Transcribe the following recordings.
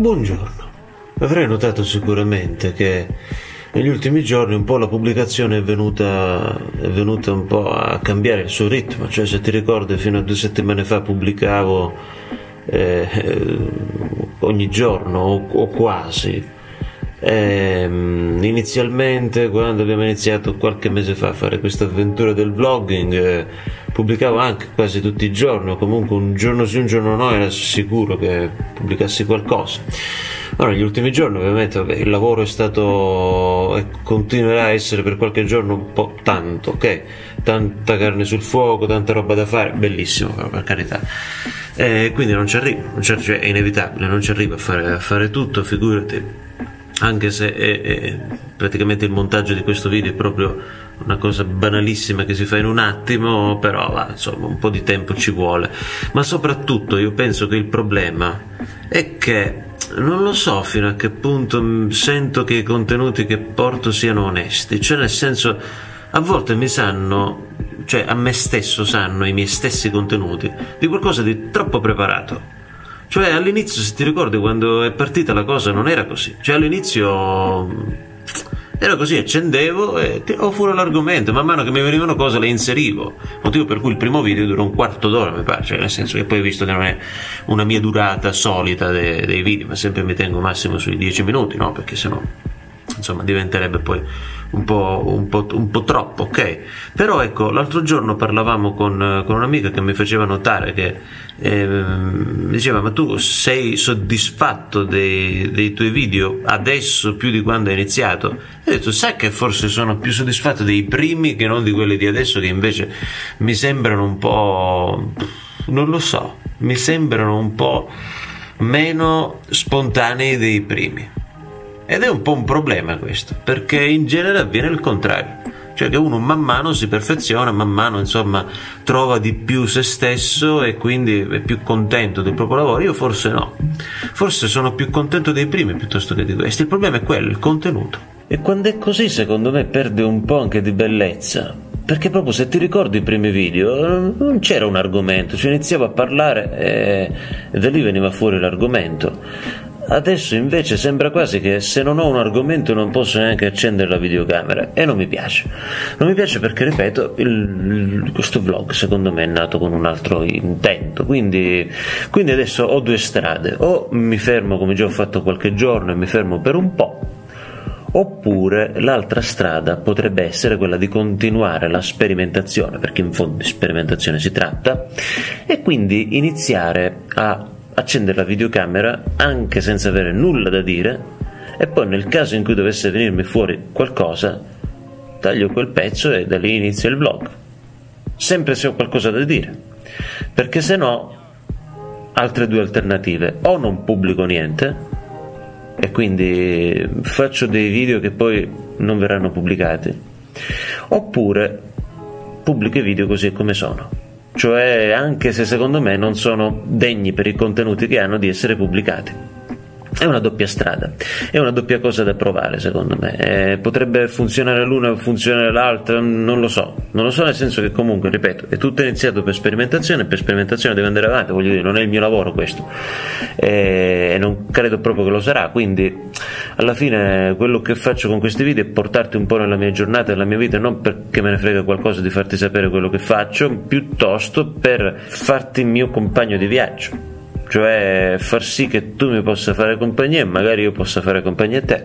Buongiorno. Avrei notato sicuramente che negli ultimi giorni un po' la pubblicazione è venuta, è venuta un po' a cambiare il suo ritmo, cioè se ti ricordi fino a due settimane fa pubblicavo eh, ogni giorno o, o quasi. Eh, inizialmente quando abbiamo iniziato qualche mese fa a fare questa avventura del vlogging eh, pubblicavo anche quasi tutti i giorni comunque un giorno sì un giorno no era sicuro che pubblicassi qualcosa Ora, negli ultimi giorni ovviamente vabbè, il lavoro è stato e continuerà a essere per qualche giorno un po' tanto, ok? Tanta carne sul fuoco, tanta roba da fare, bellissimo per carità. E quindi non ci arrivo, non ci, cioè è inevitabile, non ci arrivo a fare, a fare tutto, figurati. Anche se è, è, praticamente il montaggio di questo video è proprio una cosa banalissima che si fa in un attimo, però va, insomma un po' di tempo ci vuole. Ma soprattutto io penso che il problema è che non lo so fino a che punto sento che i contenuti che porto siano onesti, cioè nel senso a volte mi sanno, cioè a me stesso sanno i miei stessi contenuti di qualcosa di troppo preparato. Cioè all'inizio, se ti ricordi, quando è partita la cosa non era così. Cioè all'inizio era così, accendevo e tiravo fuori l'argomento, man mano che mi venivano cose le inserivo, motivo per cui il primo video dura un quarto d'ora, mi pare, cioè, nel senso che poi ho visto che non è una mia durata solita de- dei video, ma sempre mi tengo massimo sui 10 minuti, no? Perché sennò insomma diventerebbe poi un po', un, po', un po', troppo, ok? Però ecco, l'altro giorno parlavamo con, con un'amica che mi faceva notare che eh, diceva ma tu sei soddisfatto dei, dei, tuoi video adesso più di quando hai iniziato? E ho detto sai che forse sono più soddisfatto dei primi che non di quelli di adesso che invece mi sembrano un po'... non lo so, mi sembrano un po' meno spontanei dei primi. Ed è un po' un problema questo, perché in genere avviene il contrario. Cioè che uno man mano si perfeziona, man mano insomma trova di più se stesso e quindi è più contento del proprio lavoro. Io forse no, forse sono più contento dei primi piuttosto che di questi. Il problema è quello, il contenuto. E quando è così secondo me perde un po' anche di bellezza. Perché proprio se ti ricordi i primi video non c'era un argomento, cioè iniziavo a parlare e da lì veniva fuori l'argomento. Adesso invece sembra quasi che se non ho un argomento non posso neanche accendere la videocamera e non mi piace. Non mi piace perché, ripeto, il, questo vlog secondo me è nato con un altro intento, quindi, quindi adesso ho due strade, o mi fermo come già ho fatto qualche giorno e mi fermo per un po', Oppure l'altra strada potrebbe essere quella di continuare la sperimentazione, perché in fondo di sperimentazione si tratta, e quindi iniziare a accendere la videocamera anche senza avere nulla da dire e poi nel caso in cui dovesse venirmi fuori qualcosa taglio quel pezzo e da lì inizia il vlog. Sempre se ho qualcosa da dire. Perché se no altre due alternative. O non pubblico niente e quindi faccio dei video che poi non verranno pubblicati oppure pubblico i video così come sono cioè anche se secondo me non sono degni per i contenuti che hanno di essere pubblicati. È una doppia strada, è una doppia cosa da provare secondo me. Eh, potrebbe funzionare l'una o funzionare l'altra, non lo so. Non lo so nel senso che comunque, ripeto, è tutto iniziato per sperimentazione, per sperimentazione deve andare avanti, voglio dire, non è il mio lavoro questo. Eh, e non credo proprio che lo sarà, quindi alla fine quello che faccio con questi video è portarti un po' nella mia giornata, nella mia vita, non perché me ne frega qualcosa di farti sapere quello che faccio, piuttosto per farti il mio compagno di viaggio cioè far sì che tu mi possa fare compagnia e magari io possa fare compagnia a te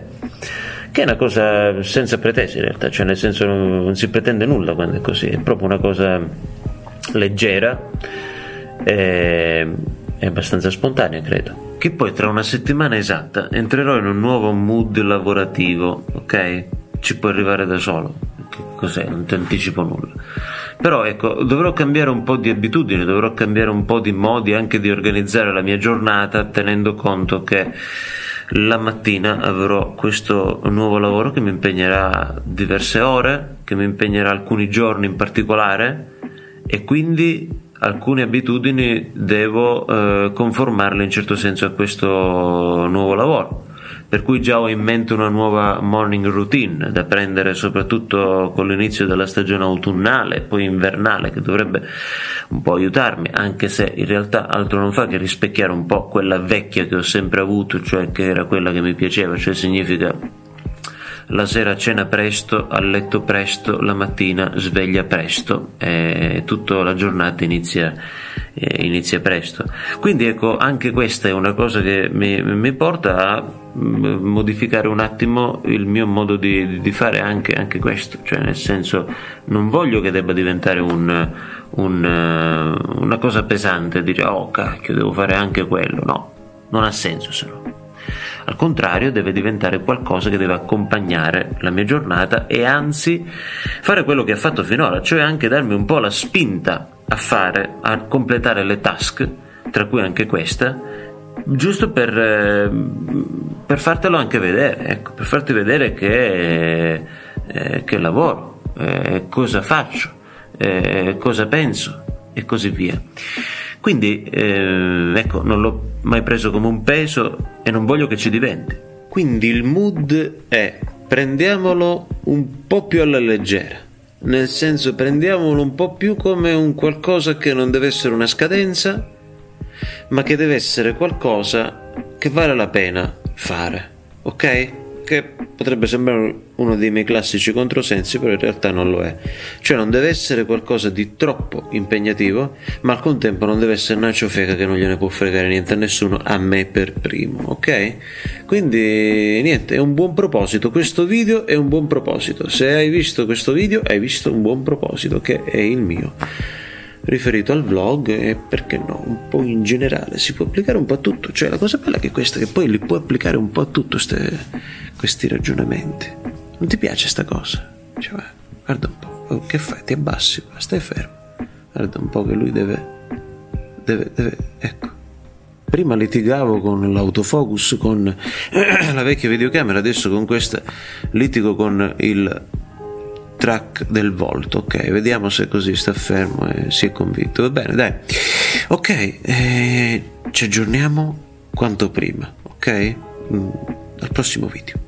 che è una cosa senza pretese in realtà, cioè nel senso non, si pretende nulla quando è così, è proprio una cosa leggera e, abbastanza spontanea credo. Che poi tra una settimana esatta entrerò in un nuovo mood lavorativo, ok? Ci può arrivare da solo, che cos'è? Non ti anticipo nulla però ecco, dovrò cambiare un po' di abitudini, dovrò cambiare un po' di modi anche di organizzare la mia giornata tenendo conto che la mattina avrò questo nuovo lavoro che mi impegnerà diverse ore, che mi impegnerà alcuni giorni in particolare e quindi alcune abitudini devo eh, conformarle in certo senso a questo nuovo lavoro per cui già ho in mente una nuova morning routine da prendere soprattutto con l'inizio della stagione autunnale e poi invernale che dovrebbe un po' aiutarmi, anche se in realtà altro non fa che rispecchiare un po' quella vecchia che ho sempre avuto, cioè che era quella che mi piaceva, cioè significa la sera cena presto, a letto presto, la mattina sveglia presto e tutta la giornata inizia, eh, inizia presto. Quindi ecco, anche questa è una cosa che mi, mi porta a modificare un attimo il mio modo di, di fare anche, anche, questo, cioè nel senso non voglio che debba diventare un, un, eh, una cosa pesante, dire oh cacchio devo fare anche quello, no, non ha senso se no. Al contrario, deve diventare qualcosa che deve accompagnare la mia giornata e anzi fare quello che ha fatto finora, cioè anche darmi un po' la spinta a fare, a completare le task, tra cui anche questa, giusto per, eh, per fartelo anche vedere, ecco, per farti vedere che, eh, che lavoro, eh, cosa faccio, eh, cosa penso e così via. Quindi, eh, ecco, non l'ho mai preso come un peso e non voglio che ci diventi. Quindi il mood è prendiamolo un po' più alla leggera, nel senso prendiamolo un po' più come un qualcosa che non deve essere una scadenza, ma che deve essere qualcosa che vale la pena fare, ok? che potrebbe sembrare uno dei miei classici controsensi, però in realtà non lo è. Cioè non deve essere qualcosa di troppo impegnativo, ma al contempo non deve essere una ciofeca che non gliene può fregare niente a nessuno, a me per primo, ok? Quindi niente, è un buon proposito, questo video è un buon proposito. Se hai visto questo video, hai visto un buon proposito, che è il mio riferito al vlog e perché no, un po' in generale, si può applicare un po' a tutto, cioè la cosa bella è che questa che poi li può applicare un po' a tutto ste, questi ragionamenti. Non ti piace sta cosa? Cioè, guarda un po', oh, che fai? Ti abbassi, stai fermo. Guarda un po' che lui deve, deve, deve, ecco. Prima litigavo con l'autofocus, con la vecchia videocamera, adesso con questa litigo con il track del volto. Ok, vediamo se così sta fermo e si è convinto. Va bene, dai. Ok, eh, ci aggiorniamo quanto prima. Ok? Mm, al prossimo video.